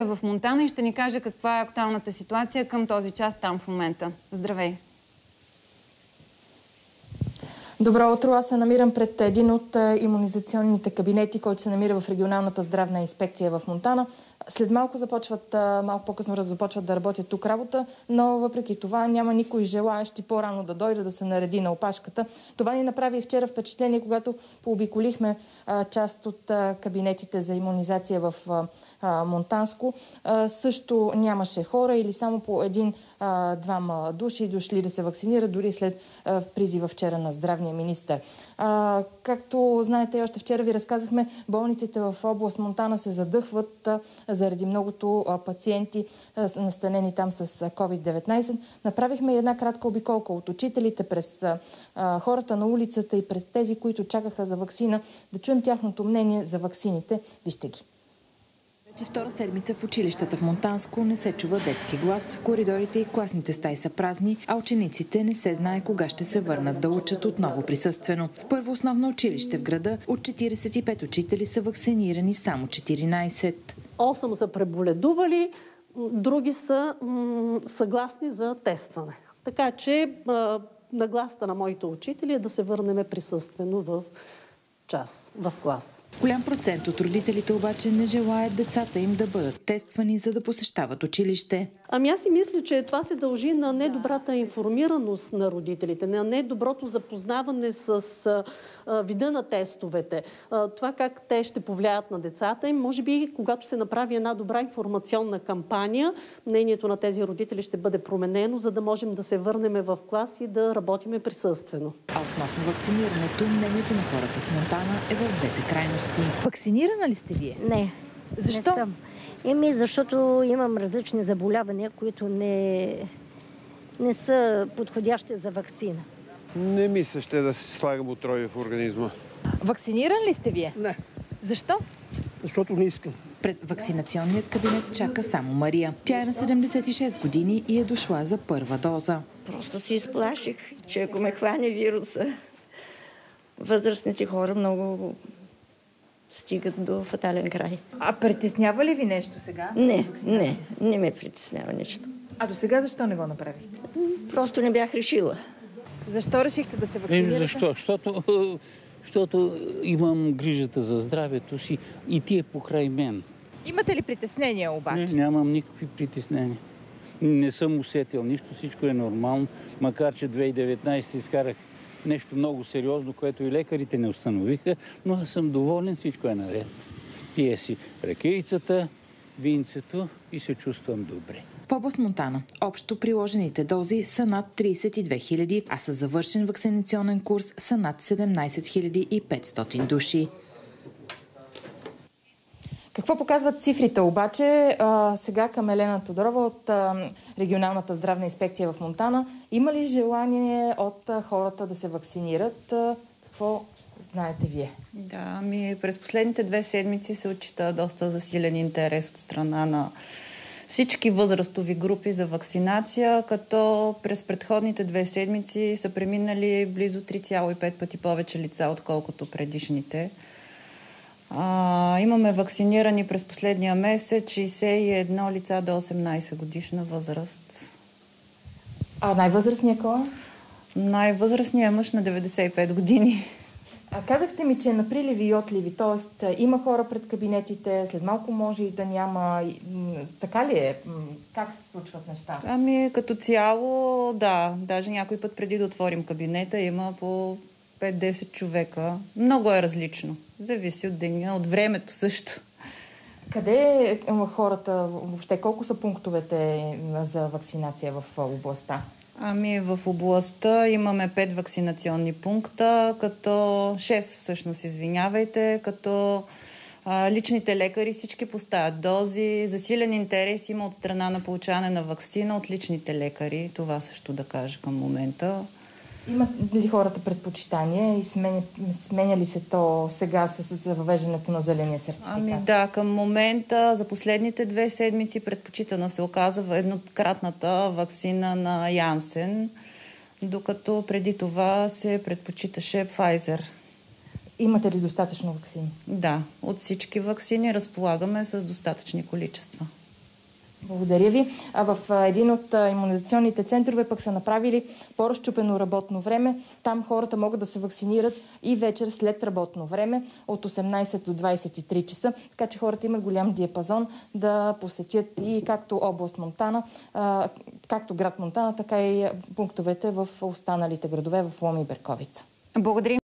в Монтана и ще ни каже каква е актуалната ситуация към този час там в момента. Здравей! Добро утро! Аз се намирам пред един от иммунизационните кабинети, който се намира в регионалната здравна инспекция в Монтана. След малко започват, малко по-късно започват да работят тук работа, но въпреки това няма никой желаящи по-рано да дойде да се нареди на опашката. Това ни направи вчера впечатление, когато пообиколихме част от кабинетите за иммунизация в Монтанско. Също нямаше хора или само по един-двама души дошли да се вакцинират, дори след призива вчера на здравния министр. Както знаете, още вчера ви разказахме, болниците в област Монтана се задъхват заради многото пациенти, настанени там с COVID-19. Направихме една кратка обиколка от учителите през хората на улицата и през тези, които чакаха за вакцина, да чуем тяхното мнение за вакцините. Вижте ги. Вече втора седмица в училищата в Монтанско не се чува детски глас, коридорите и класните стаи са празни, а учениците не се знае кога ще се върнат да учат отново присъствено. В първо основно училище в града от 45 учители са вакцинирани само 14. 8 са преболедували, други са съгласни за тестване. Така че нагласта на моите учители е да се върнем присъствено в час в клас. Голям процент от родителите обаче не желаят децата им да бъдат тествани, за да посещават училище. Ами аз си мисля, че това се дължи на недобрата информираност на родителите, на недоброто запознаване с а, вида на тестовете, а, това как те ще повлияят на децата им. Може би, когато се направи една добра информационна кампания, мнението на тези родители ще бъде променено, за да можем да се върнем в клас и да работиме присъствено. А относно вакцинирането, мнението на хората в Монтана е в двете крайности. Вакцинирана ли сте вие? Не. Защо? Не съм. Еми, защото имам различни заболявания, които не, не са подходящи за вакцина. Не ми се ще да си слагам отрови в организма. Вакциниран ли сте вие? Не. Защо? Защото не искам. Пред вакцинационният кабинет чака само Мария. Тя е на 76 години и е дошла за първа доза. Просто си изплаших, че ако ме хване вируса, възрастните хора много стигат до фатален край. А притеснява ли ви нещо сега? Не, не, не ме притеснява нещо. А до сега защо не го направихте? Просто не бях решила. Защо решихте да се вакцинирате? защо? Защото, защото имам грижата за здравето си и ти е покрай мен. Имате ли притеснения обаче? Не, нямам никакви притеснения. Не съм усетил нищо, всичко е нормално, макар че 2019 изкарах нещо много сериозно, което и лекарите не установиха, но аз съм доволен, всичко е наред. Пие си ракейцата, винцето и се чувствам добре. В област Монтана общо приложените дози са над 32 000, а с завършен вакцинационен курс са над 17 500 души. Какво показват цифрите обаче? А, сега към Елена Тодорова от а, регионалната здравна инспекция в Монтана. Има ли желание от а, хората да се вакцинират? Какво знаете вие? Да, ми през последните две седмици се отчита доста засилен интерес от страна на всички възрастови групи за вакцинация, като през предходните две седмици са преминали близо 3,5 пъти повече лица, отколкото предишните. А, имаме вакцинирани през последния месец 61 лица до 18 годишна възраст. А най-възрастният кой? е? Най-възрастният мъж на 95 години. А, казахте ми, че е на приливи и отливи, т.е. има хора пред кабинетите, след малко може и да няма. Така ли е? Как се случват нещата? Ами като цяло, да. Даже някой път преди да отворим кабинета има по 5-10 човека. Много е различно. Зависи от деня, от времето също. Къде м, хората въобще? Колко са пунктовете за вакцинация в областта? Ами в областта имаме 5 вакцинационни пункта, като 6 всъщност, извинявайте, като а, личните лекари всички поставят дози. Засилен интерес има от страна на получаване на вакцина от личните лекари. Това също да кажа към момента. Имат ли хората предпочитание и сменя, сменя ли се то сега с, въвеждането на зеления сертификат? Ами да, към момента за последните две седмици предпочитана се оказа еднократната вакцина на Янсен, докато преди това се предпочиташе Pfizer. Имате ли достатъчно вакцини? Да, от всички вакцини разполагаме с достатъчни количества. Благодаря ви. А в един от иммунизационните центрове пък са направили по-разчупено работно време. Там хората могат да се вакцинират и вечер след работно време от 18 до 23 часа. Така че хората имат голям диапазон да посетят и както област Монтана, както град Монтана, така и пунктовете в останалите градове в Лом и Берковица. Благодарим.